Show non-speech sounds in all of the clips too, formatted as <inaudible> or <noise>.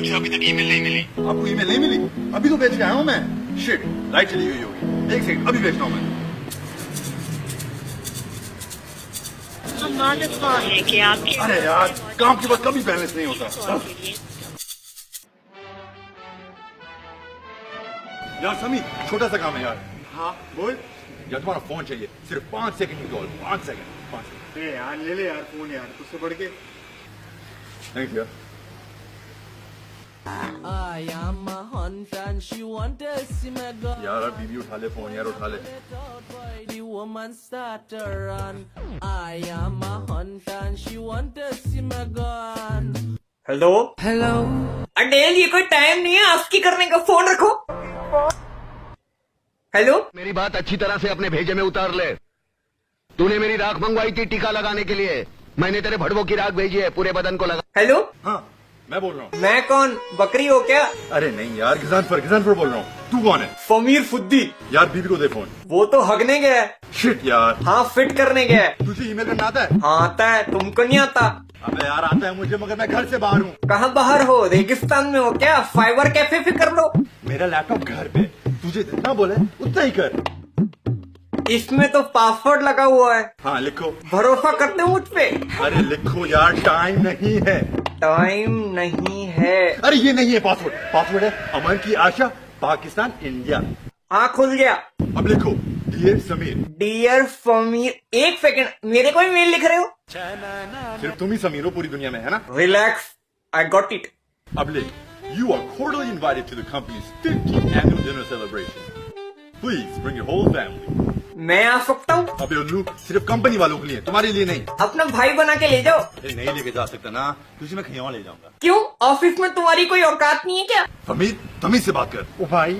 मुझे अभी तक ईमेल नहीं मिली। आपको ईमेल नहीं मिली? अभी तो भेज के आया हूँ मैं। शिट लाइट चली हुई होगी। एक सेकंड अभी भेजता हूँ मैं। हम मालूम कौन है कि आपके अरे यार काम के बाद कभी बैलेंस नहीं होता। यार समी छोटा सा काम है यार। हाँ। बोल। यार तुम्हारा फ़ोन चाहिए। सिर्फ़ पाँच सेकंड की कॉल पाँच सेकंड पाँच सेकंड यार ले ले यार फ़ोन यार तुझसे बढ़ के। थैंक्स यार। I am a hunter and she want to see. यार यार बीबी उठा ले फ़ोन यार उठा ले। The woman start to run. I am a hunter and she want to see me gone. Hello Hello. अडेल ये कोई टाइम नहीं है आपकी करने का फ़ोन रखो। हेलो मेरी बात अच्छी तरह से अपने भेजे में उतार ले। तूने मेरी राख मंगवाई थी टीका लगाने के लिए। मैंने तेरे भड़वों की राख भेजी है पूरे बदन को लगा। हेलो हाँ। मैं बोल रहा हूँ। मैं कौन? बकरी हो क्या? अरे नहीं यार किसान पर किसान गजानफर बोल रहा हूँ। तू कौन है? फमीर फुद्दी। यार बीबी को दे फ़ोन। वो तो हगने गया है। शिट यार। हाँ फिट करने गया है। तुझे ईमेल करना आता है? हाँ आता है। तुमको नहीं आता। अबे यार आता है मुझे मगर मैं घर से बाहर हूँ। कहाँ बाहर हो? रेगिस्तान में हो क्या? फाइबर कैफ़े पे कर लो। मेरा लैपटॉप घर पे तुझे जितना बोले उतना ही कर। इसमें तो पासवर्ड लगा हुआ है। हाँ लिखो। भरोसा करते हो मुझ पे। अरे लिखो यार टाइम नहीं है। टाइम नहीं है। अरे ये नहीं है पासवर्ड पासवर्ड है अमर की आशा पाकिस्तान इंडिया। हाँ खुल गया। अब लिखो डियर समीर। डियर फमीर एक सेकंड मेरे को भी मेल लिख रहे हो? सिर्फ़ तुम ही समीर हो पूरी दुनिया में है ना? रिलैक्स आई गॉट इट अब लिख you are cordially invited to the company's 15th annual dinner celebration. Please bring your whole family. मैं आ सकता हूँ? अबे उल्लू सिर्फ़ कंपनी वालों के लिए तुम्हारे लिए नहीं। अपना भाई बना के ले जाओ। नहीं लेके जा सकता ना तुझे मैं कहीं और ले जाऊँगा। क्यों? ऑफ़िस में तुम्हारी कोई औकात नहीं है क्या? हमीद तमीज से बात कर। ओ भाई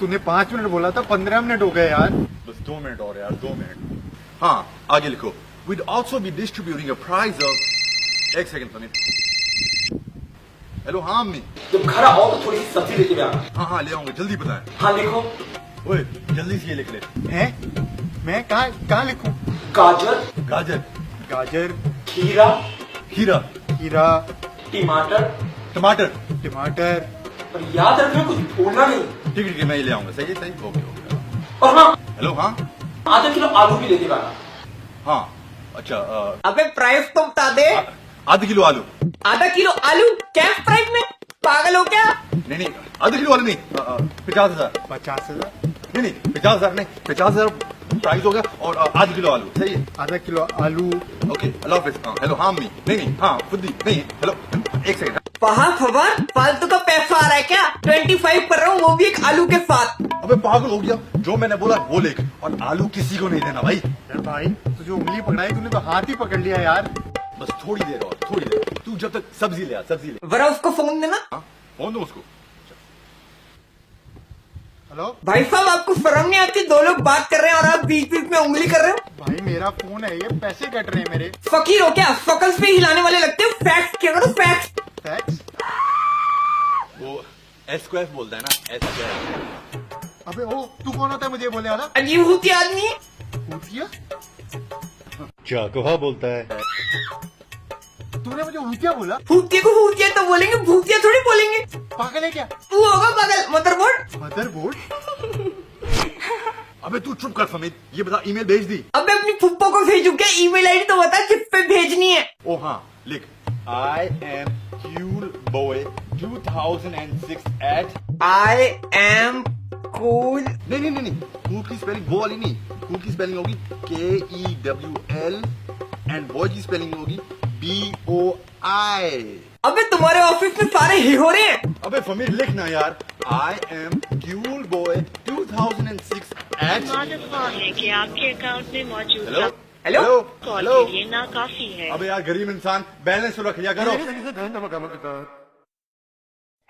तूने पाँच मिनट बोला था पंद्रह मिनट हो गए यार। बस दो मिनट और यार दो मिनट। हाँ आगे लिखो। With also be distributing a prize of एक सेकंड समीर हेलो हाँ अम्मी। जब घर आओ तो थोड़ी सी सब्ज़ी लेके आना हाँ हाँ ले आऊँगा जल्दी बताएँ। हाँ लिखो। ओए जल्दी से ये लिख ले। हैं? मैं कहाँ कहाँ लिखूं? गाजर। गाजर। गाजर। खीरा। खीरा। खीरा। टमाटर। टमाटर। टमाटर। और याद रखना कुछ भूलना नहीं। ठीक है ठीक मैं ये ले आऊँगा। सही है सही ओके ओके और हाँ। हेलो हाँ? आधा किलो आलू भी लेके भी हाँ अच्छा अ, अबे प्राइस तो बता दे। आधा किलो आलू। आधा किलो आलू कैश प्राइस में? पागल हो क्या? नहीं नहीं आधा किलो आलू नहीं पचास हज़ार। पचास हज़ार? नहीं नहीं पचास हज़ार नहीं पचास हज़ार प्राइस होगा और आधा किलो आलू। सही है। आधा किलो आलू। ओके अल्लाह हाफिज हाँ, हेलो हाँ अम्मी नहीं नहीं हाँ फुद्दी नहीं हेलो एक सेकंड वहाँ खबर फालतू का पैसा आ रहा है क्या? ट्वेंटी फाइव कर रहा हूँ वो भी एक आलू के साथ। अबे पागल हो गया। जो मैंने बोला वो लिख और आलू किसी को नहीं देना भाई। यार भाई तुझे उंगली पकड़ाई तूने तो हाथ ही पकड़ लिया यार। बस थोड़ी देर और थोड़ी देर। तू जब तक सब्ज़ी ले आ सब्ज़ी ले। वरा उसको फ़ोन देना। हाँ फ़ोन दो उसको? हेलो भाई साहब आपको शर्म नहीं आती? दो लोग बात कर रहे हैं और आप बीच बीच में उंगली कर रहे हो? भाई मेरा फ़ोन है ये पैसे कट रहे हैं मेरे। फकीर हो क्या? शकल पे हिलाने वाले लगते हो? फैक्ट क्या करो? फैक्ट टैक्स वो एस को एफ़ बोलता है ना एस को एफ़ अबे ओ तू कौन होता है मुझे बोले वाला? अजीब होती आदमी। है भूतिया क्या कहा बोलता है। तूने मुझे भूतिया बोला? भूतिया को भूतिया तो बोलेंगे भूतिया थोड़ी बोलेंगे। पागल है क्या? तू होगा पागल मदरबोर्ड मदरबोर्ड <laughs> अबे तू चुप कर समीर ये बता ईमेल भेज दी। अबे अपनी फुप्पो को भेजू क्या? ईमेल आईडी तो बता किस पे भेजनी है? ओ हाँ लिख। I am cool boy 2006 at I am cool नहीं नहीं नहीं नहीं कूल की स्पेलिंग वो वाली नहीं कूल की स्पेलिंग होगी K E W L and boy की स्पेलिंग होगी बी ओ आई अबे तुम्हारे ऑफ़िस में सारे ही हो रहे हैं। अबे फमीर लिखना यार। I am cool boy 2006 at मालूम कौन है आपके अकाउंट में मौजूद हेलो हेलो? हेलो के लिए ना काफ़ी है। अबे यार गरीब इंसान बैलेंस तो रख लिया करो।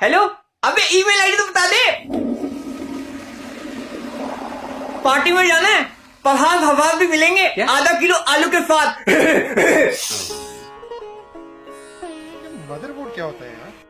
हेलो अबे ईमेल आईडी तो बता दे। पार्टी में जाना है पहाड़ हवा भी मिलेंगे आधा किलो आलू के साथ। <laughs> मदरबोर्ड क्या होता है यार?